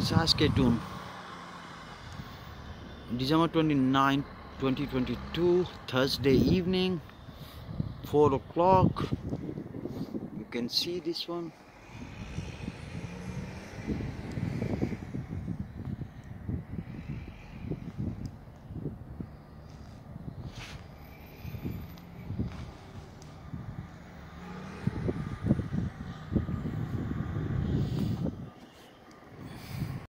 Saskatoon. December 29, 2022, Thursday evening, 4 o'clock. You can see this one.